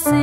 the